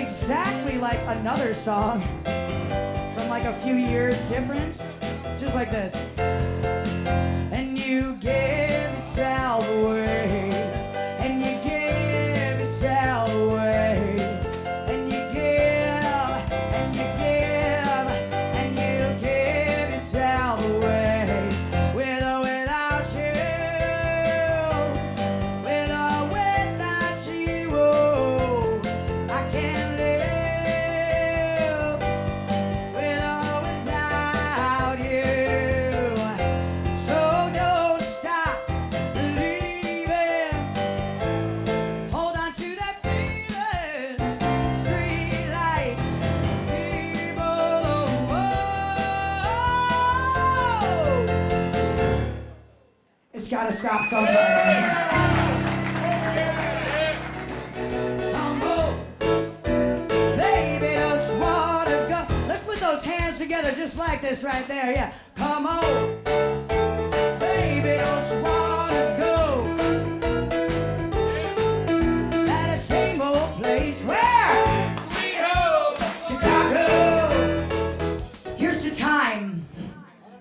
exactly like another song from like a few years difference, just like this. And you give yourself away, gotta stop sometime. Baby, don't you wanna go? Let's put those hands together just like this right there. Yeah, come on. Baby, don't you wanna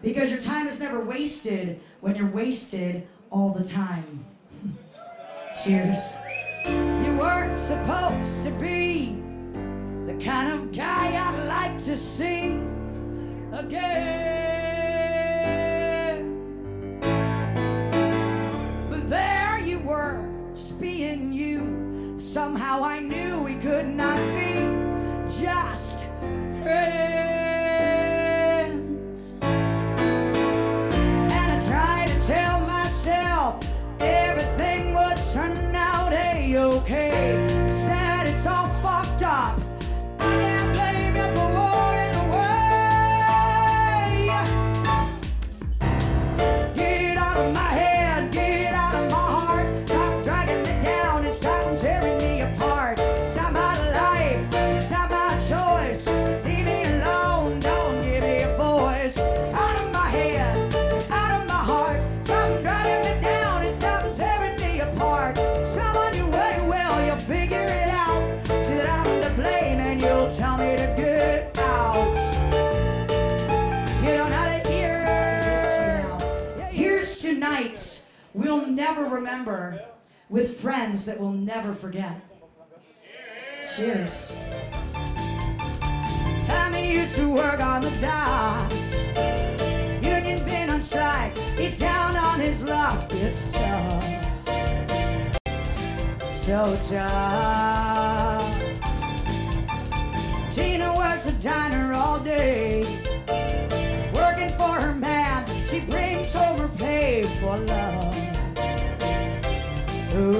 Because your time is never wasted when you're wasted all the time. Cheers. You weren't supposed to be the kind of guy I'd like to see again. But there you were, just being you. Somehow I knew nights we'll never remember with friends that we'll never forget. Cheers. Tommy used to work on the docks. Union been on strike. He's down on his luck. It's tough. So tough. Gina works a diner all day.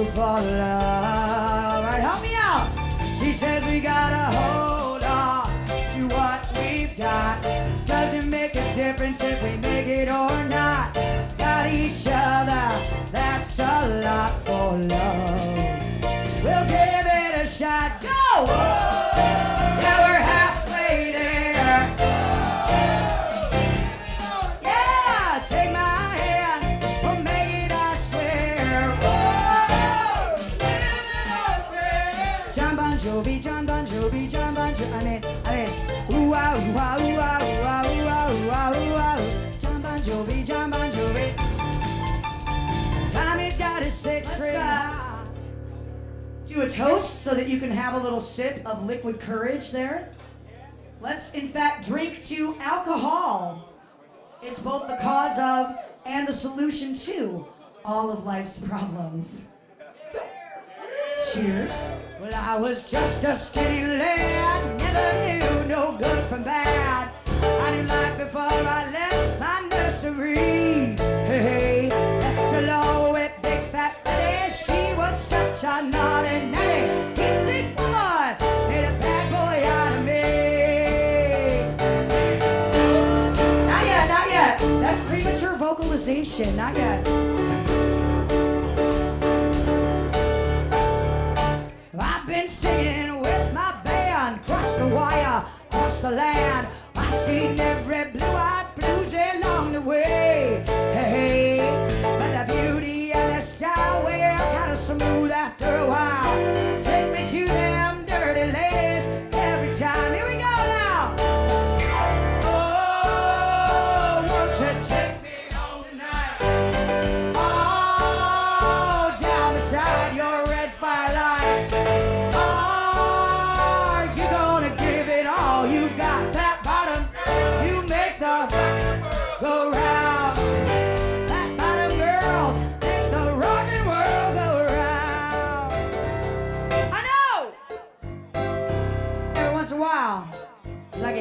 Ooh, for love. Right, help me out. She says we gotta hold on to what we've got. Doesn't make a difference if we make it or not. Got each other, that's a lot for love. So that you can have a little sip of liquid courage there. Let's, in fact, drink to alcohol. It's both the cause of and the solution to all of life's problems. Cheers. Well, I was just a skinny lad, never knew no good from bad. I knew life before I left my nursery. Hey, hey, left alone with big fat Betty. She was such a naughty Not yet. I've been singing with my band, cross the wire, cross the land. I've seen every blue-eyed floozy along the way.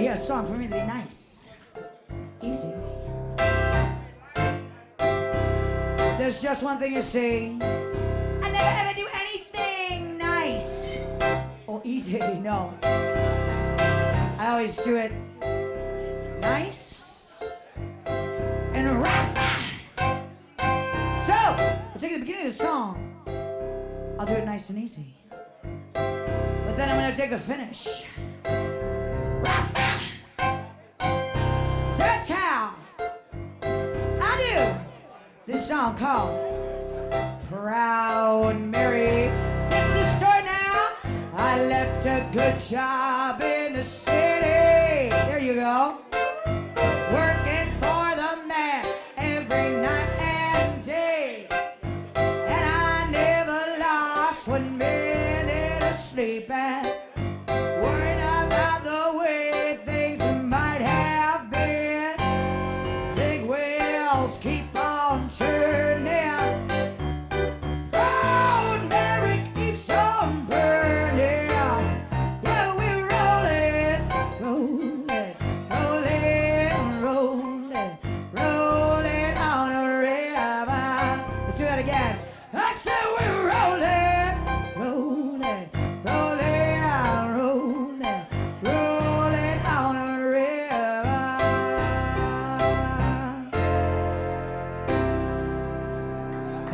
Hear a song from me that'd be nice, easy. There's just one thing you see. I never ever do anything nice or easy, no. I always do it nice and rough. So, we'll take the beginning of the song. I'll do it nice and easy. But then I'm gonna take the finish. Rough. So that's how I do this song called Proud Mary. Listen to the story now. I left a good job in the city. There you go.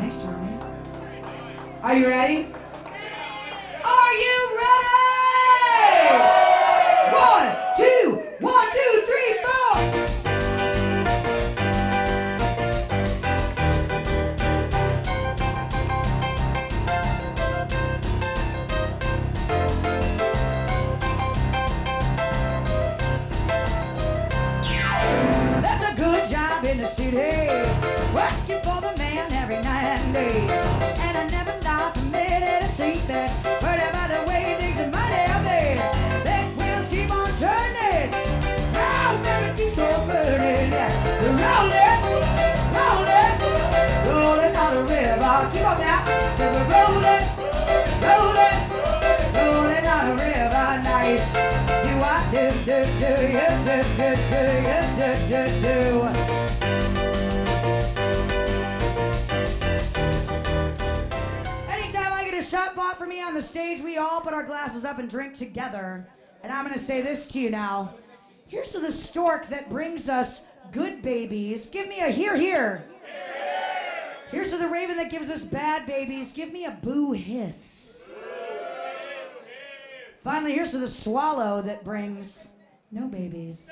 Thanks, Tommy. Are you ready? Are you ready? One, two, one, two, three, four. That's a good job in the city, working for the man every night and day. And I never lost a minute of sleep there. Heard about the way things money have been. Big wheels keep on turning. Proud Mary keeps on burning. Rolling, rolling, rolling on the river. Keep on now. So we're rolling, rolling, rolling on the river. Nice. Do I do do do you do do do you do do do. Shot bought for me on the stage, we all put our glasses up and drink together. And I'm gonna say this to you now. Here's to the stork that brings us good babies. Give me a here, here. Here's to the raven that gives us bad babies. Give me a boo hiss. Finally, here's to the swallow that brings no babies.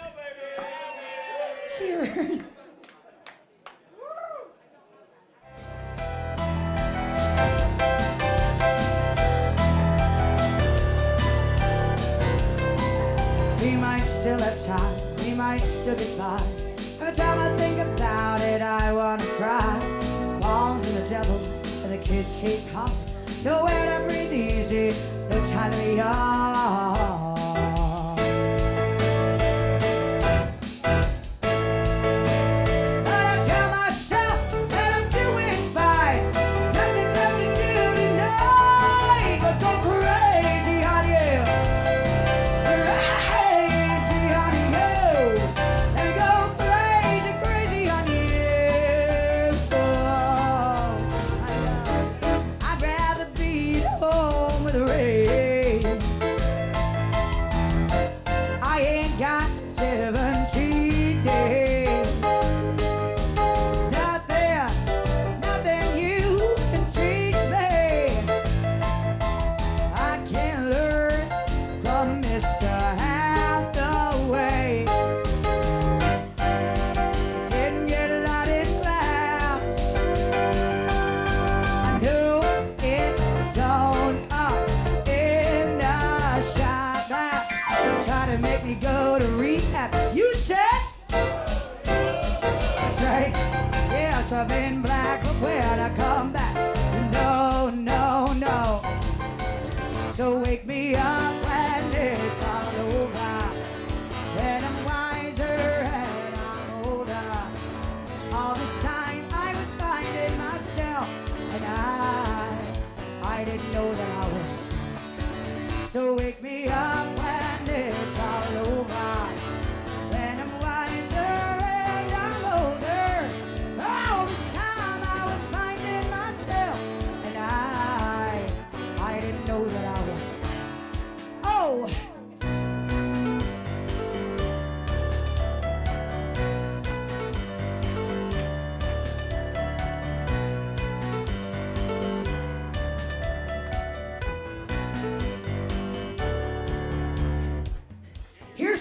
Cheers. Still be fine. Every time I think about it, I wanna cry. Bombs and the devil and the kids keep coming. Nowhere to breathe easy, no time to be young.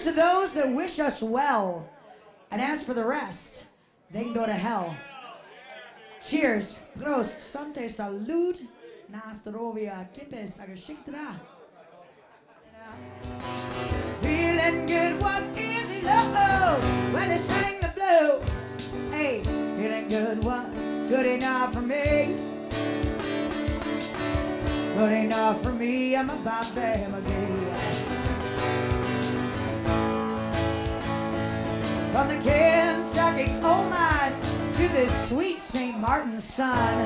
To those that wish us well. And as for the rest, they can go to hell. Cheers. Prost. Sante salud. Na zdrovia. Kippis. A. Feeling good was easy love when they sang the blues. Hey, feeling good was good enough for me. Good enough for me. I'm a Bob Bam From the Kentucky coal mines to this sweet St. Martin's sun,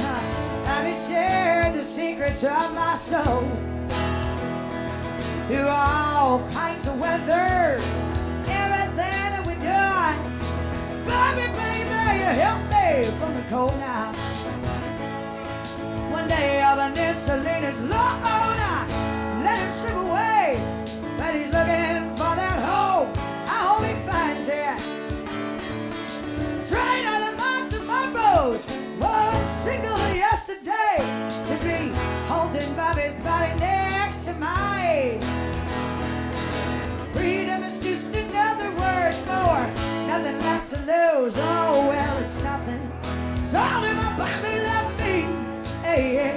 let me share the secrets of my soul. Through all kinds of weather, everything that we done. Baby, baby, you help me from the cold now. One day Ebenezer laid his load, let him slip away, but he's looking next to mine. Freedom is just another word for nothing left to lose. Oh, well, it's nothing. It's all in my body left me. Hey, yeah.